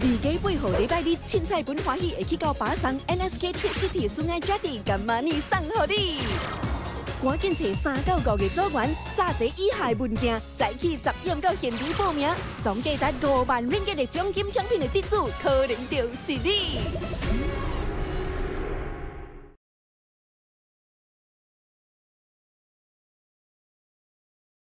二己八号礼拜日，凊彩本欢喜，会去到巴山 NSK Trip City 苏爱 Jetty，今晚你送好你。赶紧找三到五个组员，揸者以下文件，再去十点到现场报名，总价值五万 r i n g 的奖金奖品的得主，可能就是你。